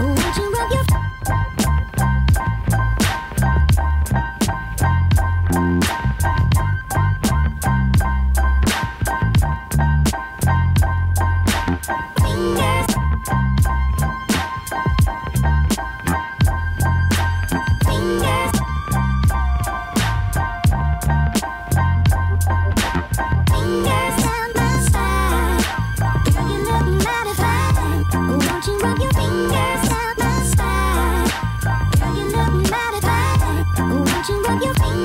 mighty you